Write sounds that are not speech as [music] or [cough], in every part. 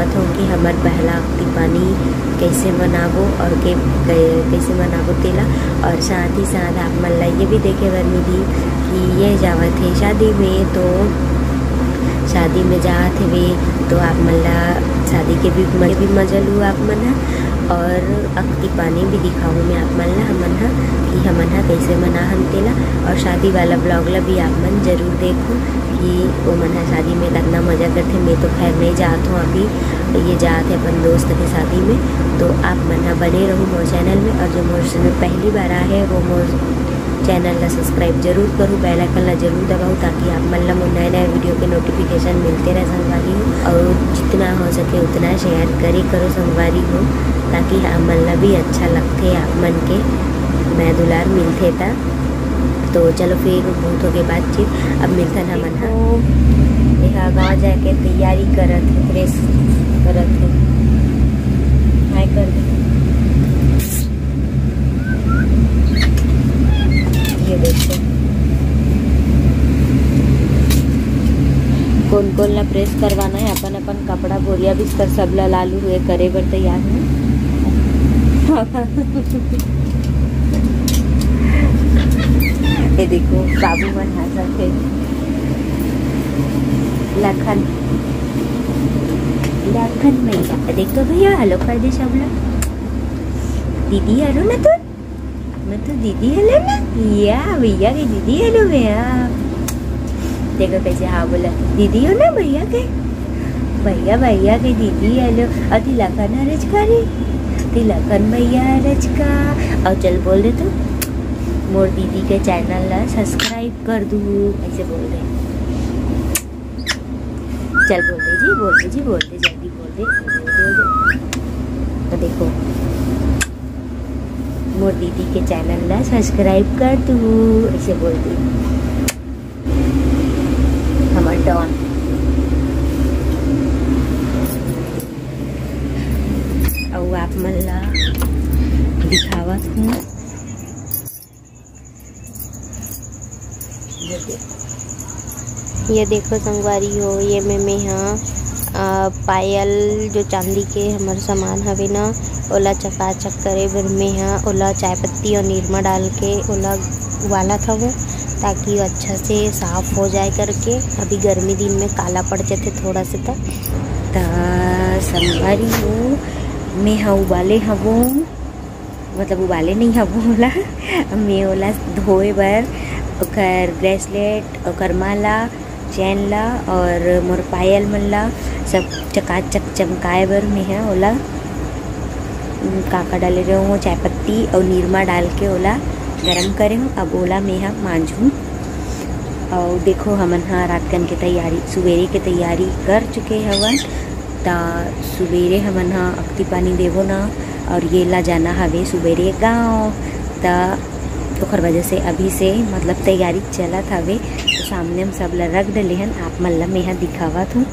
मैं हो कि हमर पहला पानी कैसे मनाबो और के कैसे मनाबो तेला। और साथ ही साथ आप मल्ला ये भी देखे बर मिली कि ये जावत है शादी में तो शादी में जात हवे तो आप मन ला शादी के भी मैं भी मज़ा लूँ आप मन हा और अक्ति पानी भी दिखाऊँ मैं आप मन ला हमन हा कि हमन हा कैसे मना हम तेला। और शादी वाला ब्लॉग ला भी आप मन ज़रूर देखो, कि वो मन हा शादी में कितना मज़ा करते। मैं तो खैर नहीं जात हूँ अभी, ये जात है अपन दोस्त के शादी में। तो आप मन बने रहूँ मोर चैनल में। और जो मोर में पहली बार आए है, वो मोर चैनल ला सब्सक्राइब ज़रूर करूँ, बेल आइकन ला ज़रूर दबाऊँ ताकि आप मन ला नए नए वीडियो के नोटिफिकेशन मिलते रहे संगवारी हो। और जितना हो सके उतना शेयर करे करो संगवारी हो, ताकि आप मन ला भी अच्छा लगते आप मन के मैं दुलार मिलते था तो चलो फिर बहुत हो गए बातचीत, अब मिलता ना मन यहाँ गाँव जाके तैयारी करत है प्रेस करत। है हाय कर दे ये देखो कौन कौन ला प्रेस करवाना है। अपन अपन कपड़ा बोरिया बिस्तर सब ला लालू हुए, करे बर तैयार है। ये देखो, बाबू मन हंसत है लखन। लखन देखो भैया, हेलो कर दे सब लोग दीदी हेलो ना तू? मैं तो दीदी हेलो ना? या भैया की दीदी हेलो भैया। देखो कैसे हाँ बोला दीदी हो ना भैया के? भैया भैया के दीदी हेलो। और तिलकन अरज करे तिलकन भैया अरज का? और चल बोल दे तो। मोर दीदी के चैनल ला सब्सक्राइब कर दू। ऐसे बोल दे। चल बोल दे जी बोल दे जी बोल दे जल्दी बोल दे। बोल दे, बोल दे। तो देखो। मोर दीदी के चैनल ला सब्सक्राइब कर दू। ऐसे बोल दे। डॉन और आप मन ला दिखावत हूँ ये देखो संगवारी हो, ये में मैं यहाँ पायल जो चांदी के हमार सामान हवे ना, ओला चकाचक करे बर मैं यहाँ ओला चाय पत्ती और निरमा डाल के ओला उबाला था वो। ताकि अच्छा से साफ़ हो जाए करके। अभी गर्मी दिन में काला पड़ जाते थोड़ा से तक तो संगवारी हो। मैं हाँ उबाले हवो मतलब उबाले नहीं हवो ओला मैं ओला धोए बर। ओकर ब्रेसलेट, ओकर माला, चैन ला और मोर पायल मन ला सब चकाचक चमकाए बर में है ओला काका डाले रहे हूँ चाय पत्ती और निरमा डाल के ओला गरम करे हूँ अब ओला में है मांझूँ। और देखो हमन हाँ रात कन के तैयारी सवेरे के तैयारी कर चुके हवन ता सवेरे हमन हाँ अक्ति पानी देवो ना, और ये ला जाना हवे सवेरे गाँव। ता वजह से अभी से मतलब तैयारी चलत हवे। तो सामने हम सब ला रख डले हन आप मन ला मेहा दिखावत हूँ।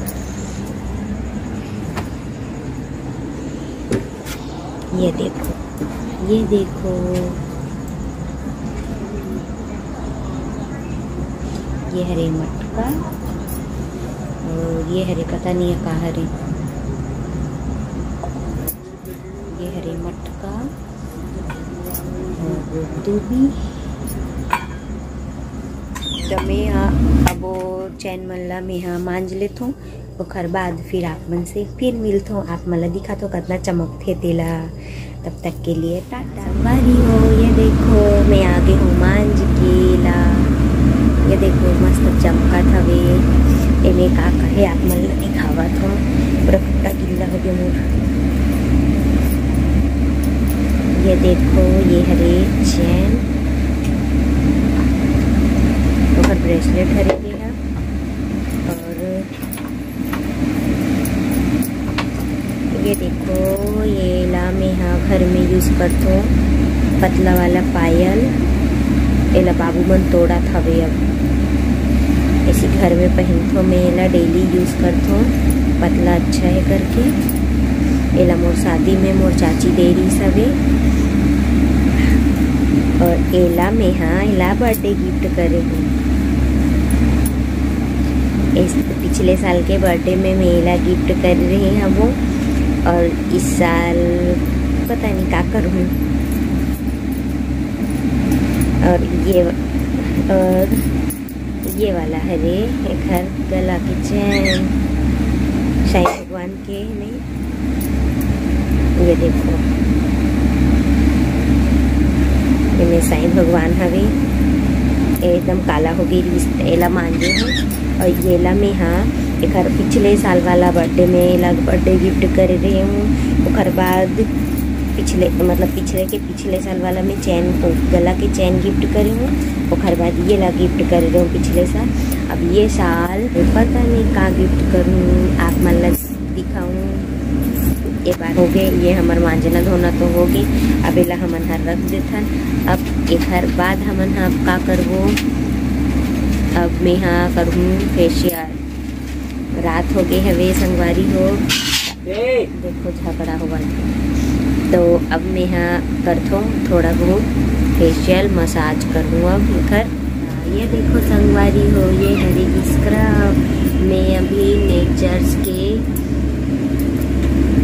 ये देखो ये देखो। ये हरे मटका और ये हरे, पता नहीं है का हरे। ये हरे मटका और दूबी तो मैं यहाँ, अब चैन मन ला मैं यहाँ मांझ लेत हूँ, ओकर बाद फिर आप मन से फिर मिलत हूँ। आप मन ला दिखा तो कितना चमकते तेला तब तक के लिए टाटा। बारी हो, ये देखो, मैं आगे हूँ मांझ के ला। ये देखो। एमे का कहे आप मन ला दिखावत हूँ। पूरा कट्टा गिल्ला हो गया ये देखो, ये हरे चैन। ओकर ब्रेसलेट हरे के है। और ये देखो, ये ला में यहाँ घर में यूज़ करते हूँ। पतला वाला पायल। एला बाबू मन तोड़ा हवे अब। ऐसे घर में पहनथो मैं एला डेली यूज़ करथो पतला अच्छा है करके। एला मोर शादी में मोर चाची दे रही सवे और एला में हाँ एला बर्थडे गिफ्ट करे हूँ। इस पिछले साल के बर्थडे में मैं एला गिफ्ट कर रही हैं वो। और इस साल पता नहीं क्या करूँ। और ये और ये वाला है रे हर गला की चैन। साईं भगवान के, नहीं? ये देखो। इनमें साईं भगवान हवे। एकदम काला हो गई एला जो है। और ये ला में हाँ एक पिछले साल वाला बर्थडे में एला बर्थडे गिफ्ट कर रही हूँ। और बाद पिछले मतलब पिछले के पिछले साल वाला मैं चैन को गला के चैन गिफ्ट करी हूँ और बाद ये ला गिफ्ट कर रही हूँ पिछले साल। अब ये साल पता नहीं कहाँ गिफ्ट करूँ आप मतलब दिखाऊँ। ये बार हो गए ये हमार मांजना धोना तो हो गई अब एला हमन हर रख देथन। अब एक हर बाद हमन हाँ का करबो? अब मैं हाँ करूँ फेशियल। रात हो गई हवे संगवारी हो। देखो झगड़ा हुआ तो अब मैं यहाँ करथो थोड़ा बहुत फेशियल मसाज करूँ अब घर ये देखो संगवारी हो, ये हरी स्क्रब मैं अभी नेचर्स के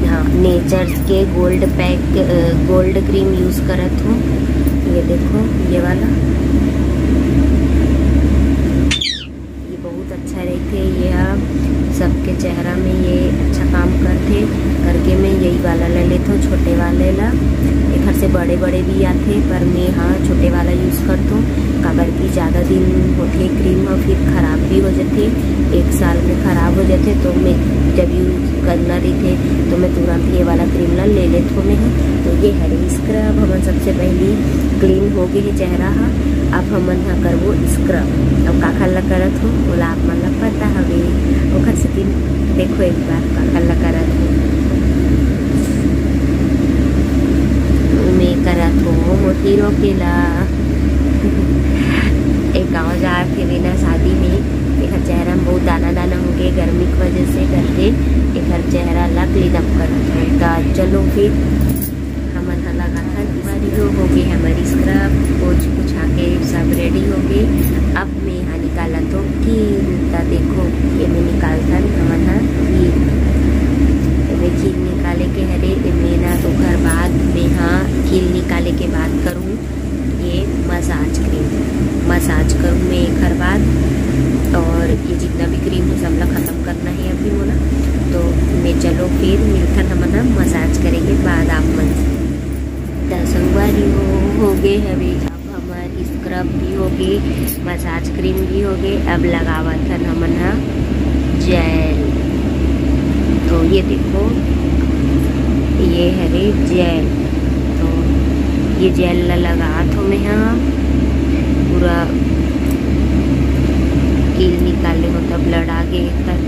हाँ नेचर्स के gold pack gold cream use करत हूँ। ये देखो, ये वाला। ये बहुत अच्छा रहते ये सबके चेहरा में ये अच्छा काम करते, करके मैं यही वाला ले लेता हूँ, छोटे वाले ला। घर से बड़े बड़े भी आते, पर मैं हाँ छोटे वाला यूज़ करता हूँ। काबर की ज़्यादा दिन होते क्रीम और फिर ख़राब भी हो जाते, एक साल में ख़राब हो जाते तो मैं जब यूज़ करना रही थे तो मैं तुरंत ये वाला क्रीम ला ले लेता हूँ मैं तो ये है स्क्रब हम सबसे पहली क्लीन हो गई चेहरा, हा। अब हमन हाँ करबो स्क्रब अब का खल्ला करत हूँ, बोला, आप मन ला पता हवे ओखर से देखो एक बार का खल्ला करत हूँ। करत हूँ, मोती रोकेला। [laughs] एक गाँव जा के बिना शादी में चेहरा बहुत दाना दाना हो गया, गर्मी की वजह से करके एक चेहरा ला क्लीन अप करत हूँ तो चलो फिर हमन लगा था हमारी हो गई, हमारी स्क्रब पोछ पुछा के सब रेडी हो गए। अब मैं यहाँ निकाला तो कीलता देखो, ये मैं निकालता हमन हाँ कील मैं निकाले के हरे, मैं ना तो घर बाद मैं हाँ कील निकाले के बाद करूँ। ये मसाज क्रीम मसाज करूँ मैं एक घर बाद और ये जितना भी क्रीम है सब ख़त्म करना है अभी बोला तो मैं चलो फिर मिलकर हम ना मसाज करेंगे बाद आप मन संगवारी हो हो गए अभी, अब हमारी स्क्रब भी हो गई, मसाज क्रीम भी हो गई अब लगावा था हम ना जेल तो ये देखो, ये है रे जेल ये जेल लगा तो मैं यहाँ पूरा कील निकाले हो तब ब्लड आगे तक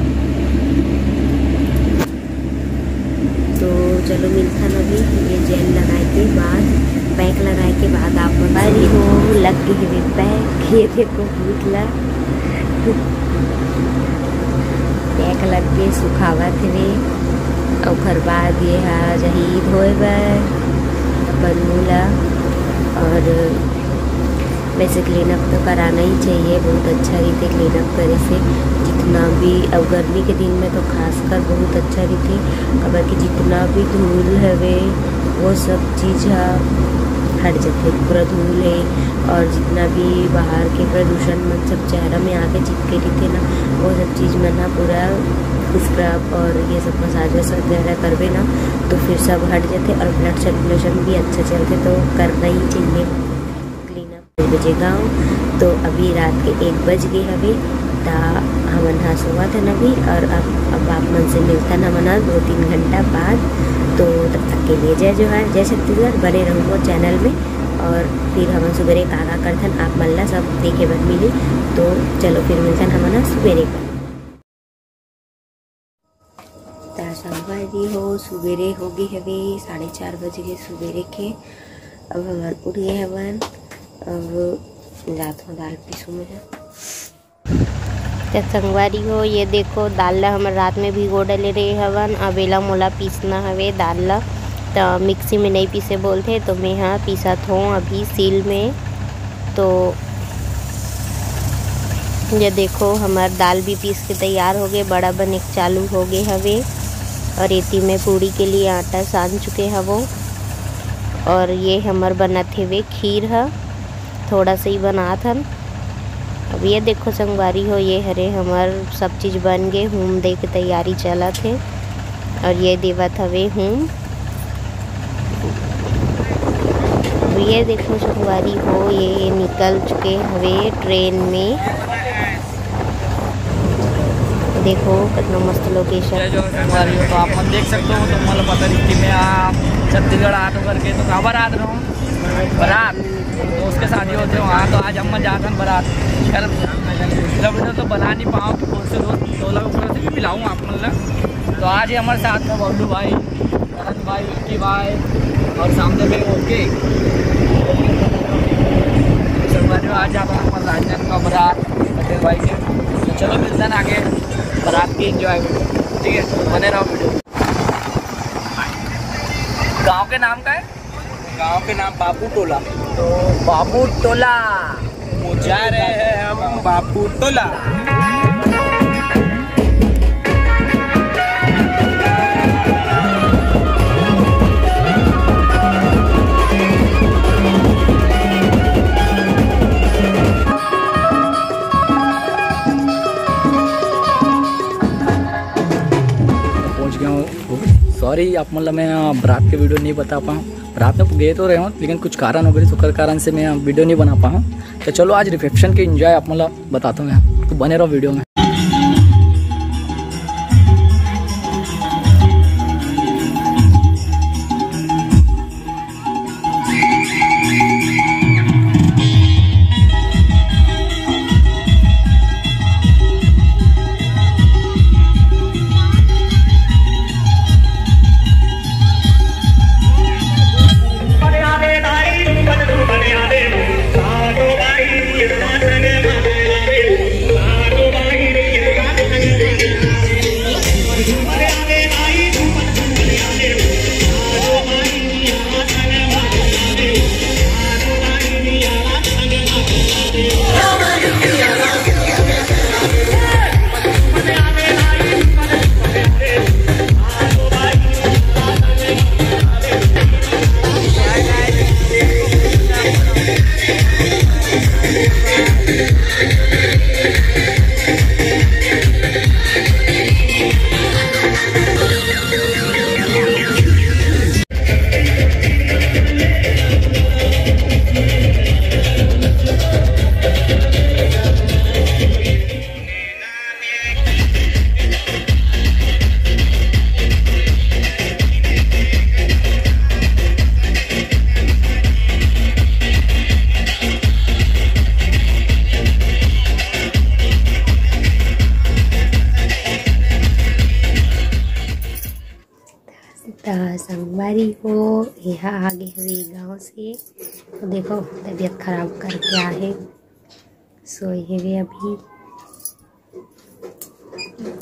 तो चलो मिलता अभी, ये जेल लगाए के बाद पैक लगाए के बाद आप बारी हो, लग गई है पैक ये देखो भूतला पैक लग के सुखावत थे और घर बाद ये हा जही धोए बर बनूला और वैसे क्लीनअप तो कराना ही चाहिए, बहुत अच्छा रहते क्लीनअप करे से जितना भी, अब गर्मी के दिन में तो खासकर बहुत अच्छा रहती अगर कि जितना भी धूल है वे वो सब चीज़ हट जाते, पूरा धूल है। और जितना भी बाहर के प्रदूषण मन सब चेहरा में आके चिपके रहते ना, वो सब चीज़ में ना पूरा स्क्रब और ये सब मसाज वगैरह करवे ना तो फिर सब हट जाते और ब्लड सर्कुलेशन भी अच्छा चलते तो करना ही चाहिए। क्लीनअप बजे गाँव तो अभी रात के एक बज गए अभी, ता हमन हाँ सुआ था अभी, और अब अब आप मन से मिलता न मना दो तीन घंटा बाद तो तब तक के लिए जय जोहार, जय छत्तीसगढ़, बने रहूँगो चैनल में, और फिर हम सुबेरे का करथन, आप मल्ला सब देखे बर मिली तो चलो फिर मिलथन हमन सुबेरे का संगवारी हो सुबेरे हो गई हवे, साढ़े चार बजे के सुबेरे के। अब हमन उठ गए हवन अब जात हूँ दाल पीसू में। तो संगवारी हो, ये देखो, दाल ला हम रात में भिगो डले रहे हवन। अबेला मोला पीसना हवे दाल ला। तो मिक्सी में नहीं पीसे बोलते तो मैं यहाँ पीसत हूँ अभी सील में। तो ये देखो, हमार दाल भी पीस के तैयार हो गए, बड़ा बने चालू हो गए हवे। और रेती में पूड़ी के लिए आटा सान चुके हवो और ये हमार बनत वे खीर है। थोड़ा सा ही बनात हन। अब ये देखो संगवारी हो, ये हरे हमार सब चीज़ बन गए, हूम दे के तैयारी चला थे और ये देवत हवे हूम। ये देखो संगवारी हो, ये निकल चुके हवे ट्रेन में। देखो, कितना मस्त लोकेशन जो तो आप देख सकते हो तो मतलब पता नहीं कि मैं यहाँ छत्तीसगढ़ आटो करके तो कहाँ बारात रहा हूँ? बारात। तो उसके शादी होते वहाँ तो आज हम जाते हैं बारात। खैर वीडियो तो बना नहीं पाऊँ कि बहुत से दोस्त सोलह ऊपर से भी मिलाऊँ आप मतलब तो आज ही हमारे साथ में बबलू भाई करण भाई, विक्की भाई, और सामने में ओके। आज जाता है हमारे राजनाथ का बारात भाई के तो चलो मिलते हैं आगे। और आपकी इंजॉय ठीक है? बने रहो वीडियो। गाँव के नाम का है? गाँव के नाम बापू टोला। तो बापू टोला। जा रहे हैं हम बापू टोला। सॉरी आप मतलब मैं रात के वीडियो नहीं बता पाऊँ। रात में गए तो रहे हूँ, लेकिन कुछ कारण हो गए तो कर कारण से मैं वीडियो नहीं बना पाऊँ। तो चलो, आज रिसेप्शन के इंजॉय आप मतलब बताता हूँ मैं तो बने रहो वीडियो में। हो यहाँ आगे हुए गाँव से। तो देखो, तबीयत खराब करके आहे सोए हुए अभी।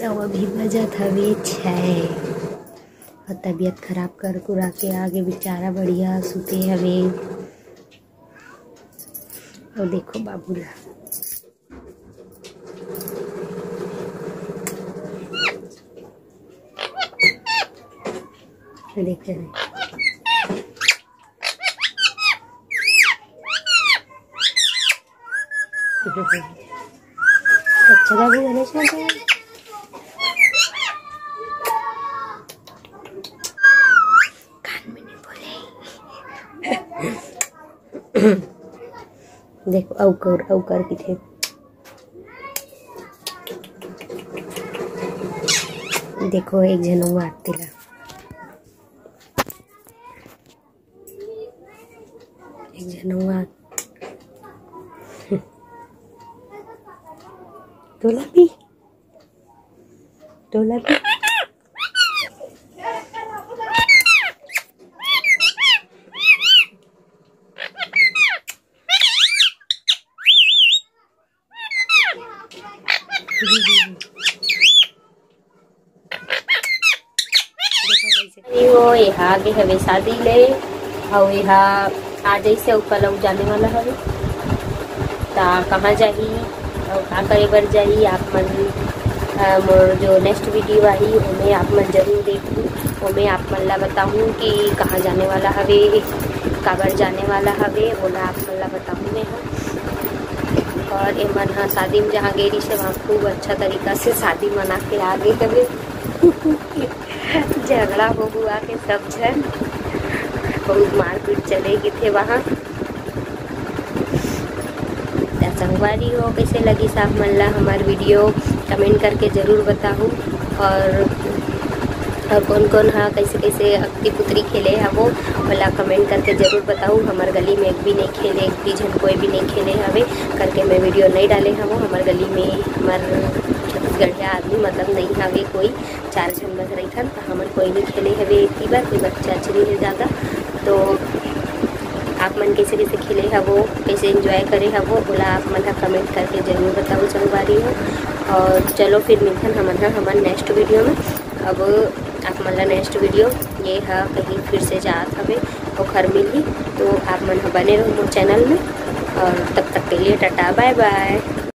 तो अभी बजत हवे छः। और तबीयत खराब कर कुरा के आगे बेचारा बढ़िया सुते हवे और देखो बाबूला। देख रहे हैं। अच्छा बाबू देखो अवकर अवकर की थे देखो, एक जन आरती ला एक जन तोला Dolabi. Dolabi. आगे हवे शादी ले और यहाँ आ जैसे ऊपर लोग जाने वाला हवे ता कहाँ जाही का करे बर आप मन जो नेक्स्ट वीडियो आई ओमे आप मन ज़रूर देखू। ओमे आप मन ला बताऊँ कि कहाँ जाने वाला हवे, काबर जाने वाला हवे ओला आप मन ला बताऊँ मैं हाँ। और ए मन हाँ शादी में जहाँ गेरी से वहाँ खूब अच्छा तरीका से शादी मना के आ गए हवे। [laughs] झगड़ा हो हुआ के सब जन बहुत मारपीट चलेगी थे वहाँ त संगवारी हो, कैसे लगी साहब मल्ला? हमार वीडियो कमेंट करके ज़रूर बताऊँ और और कौन कौन हाँ कैसे कैसे अक्ति पुत्री खेले है वो, भला कमेंट करके ज़रूर बताऊँ हमार गली में एक भी नहीं खेले, एक भी जन कोई भी नहीं खेले हवे। करके मैं वीडियो नहीं डाले हूँ हमार गली में हमार छत्तीसगढ़िया आदमी मतलब नहीं हवे कोई, चार जन बस रही थन तो हमार कोई नहीं खेले हवे। एक ही बार कोई बच्चा अच्छे नहीं ज़्यादा तो आप मन कैसे कैसे खिले है वो, कैसे इंजॉय करे है वो, बोला आप मन कमेंट करके ज़रूर बताओ संगवारी हो। और चलो फिर मिलते हैं हमन हमारे नेक्स्ट वीडियो में। अब आप मन नेक्स्ट वीडियो ये है कहीं फिर से जात वो घर मिली तो आप मन बने रहो चैनल में। और तब तक के लिए टाटा बाय बाय